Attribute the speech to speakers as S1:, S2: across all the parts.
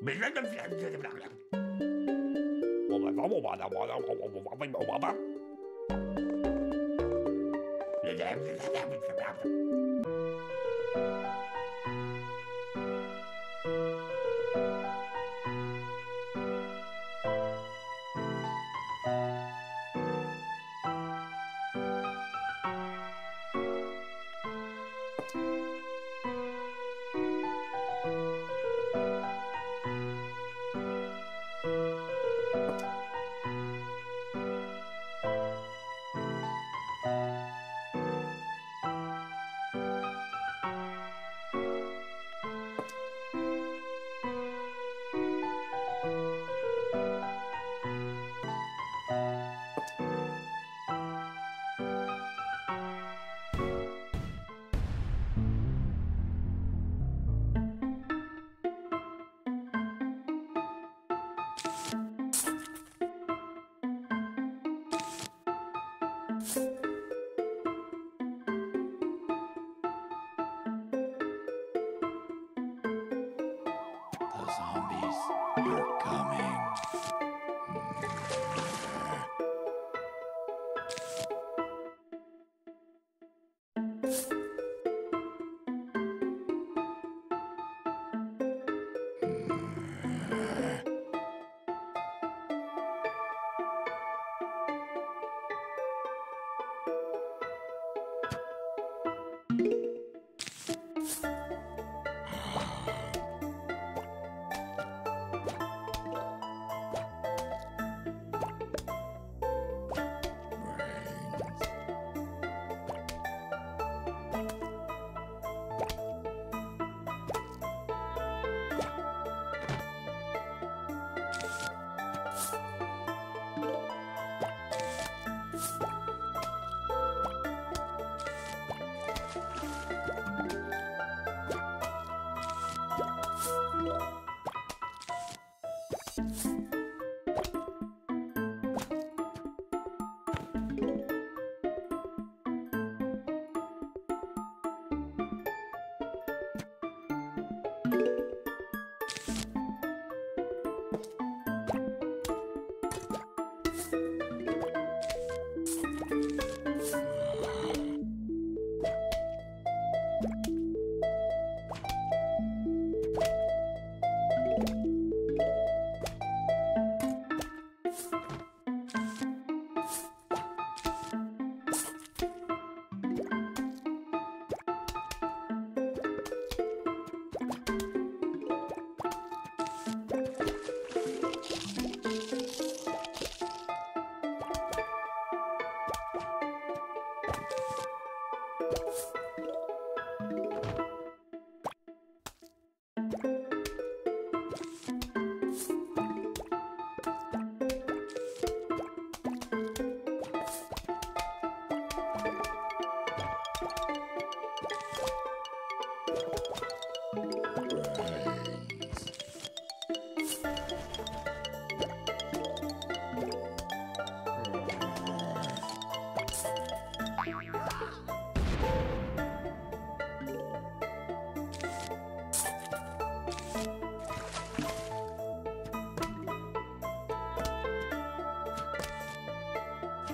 S1: Mình lấy cái phiền gì mà làm Một bà phóng một bà nào bà nào bà nào bà phanh bà bà Để em sẽ làm mình sẽ làm
S2: zombies are coming.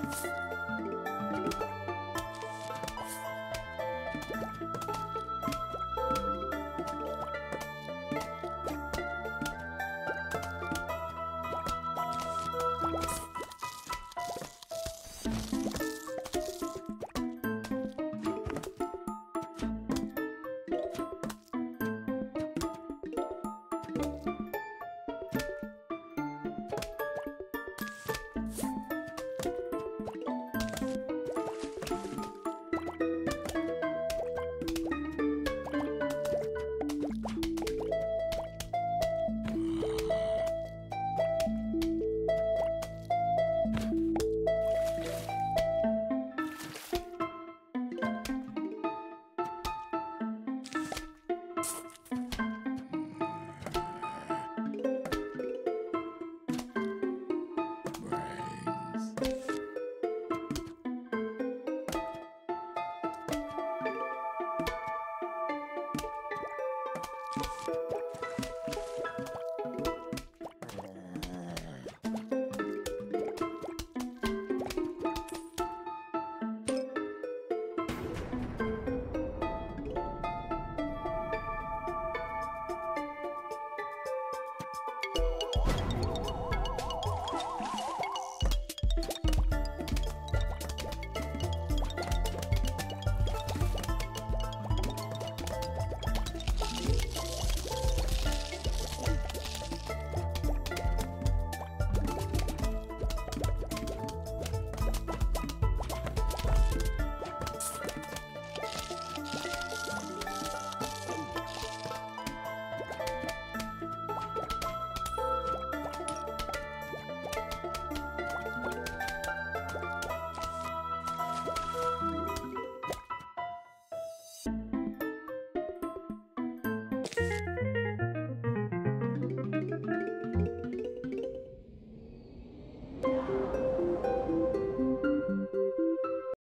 S2: Podcast.